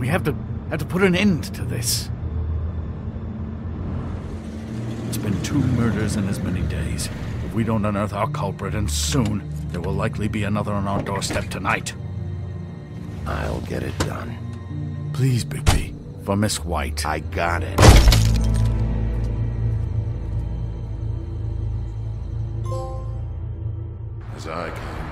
We have to have to put an end to this. It's been two murders in as many days. If we don't unearth our culprit, and soon, there will likely be another on our doorstep tonight. I'll get it done. Please, Bigby. For Miss White. I got it. As I can.